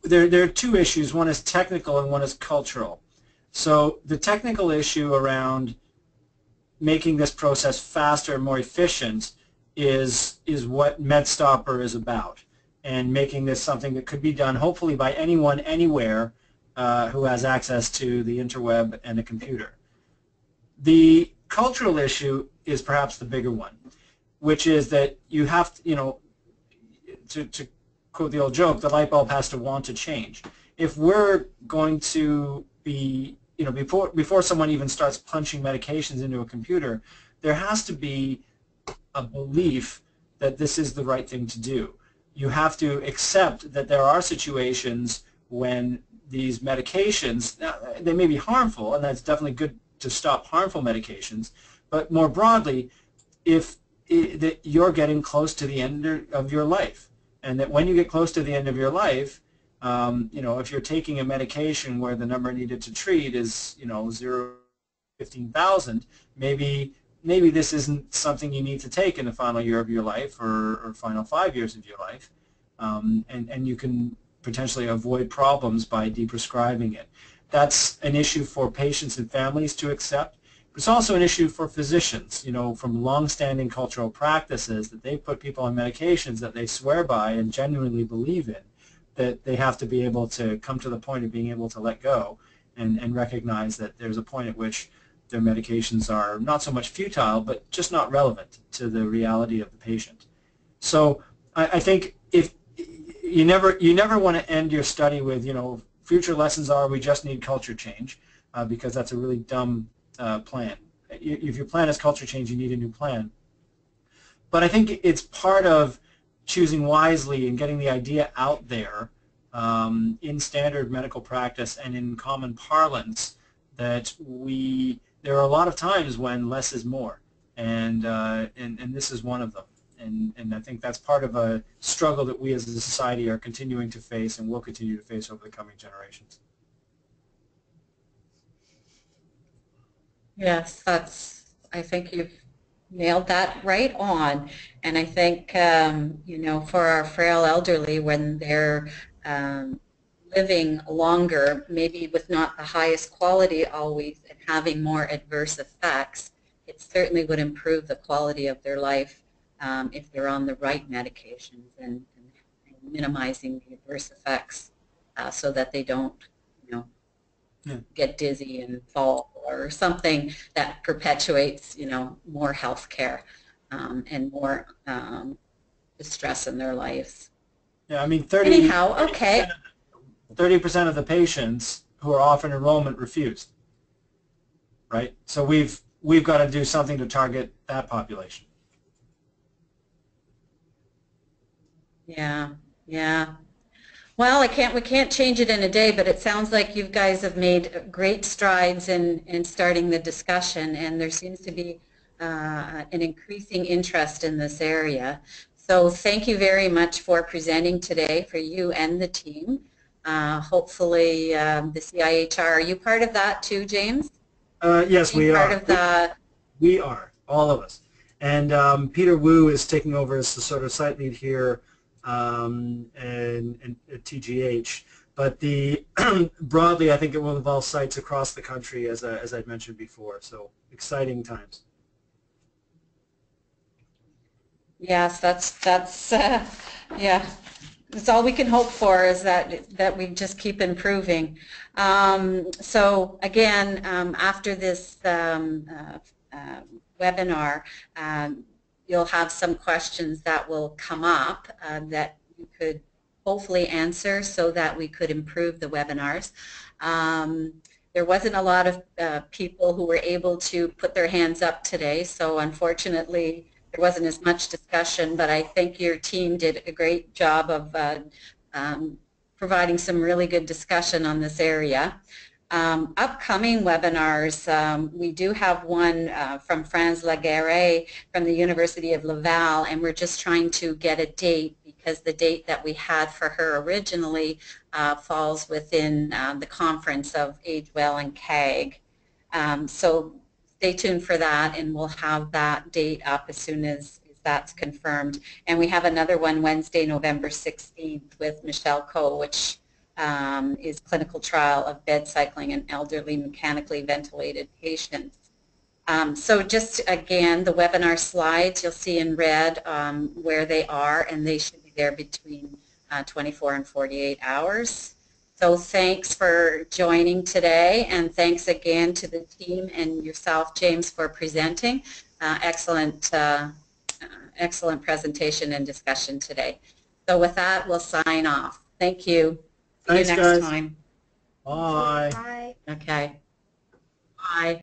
there, there are two issues. One is technical and one is cultural. So the technical issue around making this process faster and more efficient is, is what MedStopper is about and making this something that could be done hopefully by anyone anywhere uh, who has access to the interweb and a computer. The cultural issue is perhaps the bigger one, which is that you have to, you know, to, to quote the old joke, the light bulb has to want to change. If we're going to be, you know, before, before someone even starts punching medications into a computer, there has to be a belief that this is the right thing to do. You have to accept that there are situations when these medications, they may be harmful, and that's definitely good to stop harmful medications, but more broadly, if it, that you're getting close to the end of your life, and that when you get close to the end of your life, um, you know, if you're taking a medication where the number needed to treat is, you know, 0, 15,000, maybe maybe this isn't something you need to take in the final year of your life or, or final five years of your life. Um, and, and you can potentially avoid problems by deprescribing it. That's an issue for patients and families to accept. But it's also an issue for physicians, you know, from long-standing cultural practices that they put people on medications that they swear by and genuinely believe in, that they have to be able to come to the point of being able to let go and, and recognize that there's a point at which their medications are not so much futile, but just not relevant to the reality of the patient. So I, I think if you never you never want to end your study with you know future lessons are we just need culture change uh, because that's a really dumb uh, plan. If your plan is culture change, you need a new plan. But I think it's part of choosing wisely and getting the idea out there um, in standard medical practice and in common parlance that we there are a lot of times when less is more, and uh, and and this is one of them. And and I think that's part of a struggle that we as a society are continuing to face and will continue to face over the coming generations. Yes, that's. I think you've nailed that right on. And I think, um, you know, for our frail elderly, when they're um, living longer, maybe with not the highest quality always, and having more adverse effects, it certainly would improve the quality of their life um, if they're on the right medications and, and, and minimizing the adverse effects uh, so that they don't, you know, yeah. get dizzy and fall or something that perpetuates, you know, more health care um, and more um, distress in their lives. Yeah, I mean, 30, Anyhow, okay. 30% of the patients who are offered enrollment refused, right? So we've, we've got to do something to target that population. Yeah, yeah. Well, I can't, we can't change it in a day, but it sounds like you guys have made great strides in, in starting the discussion, and there seems to be uh, an increasing interest in this area. So thank you very much for presenting today for you and the team. Uh, hopefully um, the CIHR, are you part of that too, James? Uh, yes, we part are. Of the... We are, all of us. And um, Peter Wu is taking over as the sort of site lead here um, and, and TGH. But the [clears throat] broadly, I think it will involve sites across the country, as, I, as I'd mentioned before. So exciting times. Yes, that's that's [laughs] uh, yeah. That's all we can hope for is that that we just keep improving. Um, so again, um, after this um, uh, uh, webinar, um, you'll have some questions that will come up uh, that you could hopefully answer so that we could improve the webinars. Um, there wasn't a lot of uh, people who were able to put their hands up today, so unfortunately there wasn't as much discussion, but I think your team did a great job of uh, um, providing some really good discussion on this area. Um, upcoming webinars, um, we do have one uh, from France Légaré from the University of Laval, and we're just trying to get a date because the date that we had for her originally uh, falls within um, the conference of Age Well and CAG. Um, so stay tuned for that, and we'll have that date up as soon as that's confirmed. And we have another one Wednesday, November 16th with Michelle Kho, which um, is clinical trial of bed cycling in elderly mechanically ventilated patients. Um, so just again, the webinar slides you'll see in red um, where they are, and they should be there between uh, 24 and 48 hours. So thanks for joining today, and thanks again to the team and yourself, James, for presenting. Uh, excellent, uh, excellent presentation and discussion today. So with that, we'll sign off. Thank you. See Thanks, you next guys. time. Bye. Bye. Okay. Bye.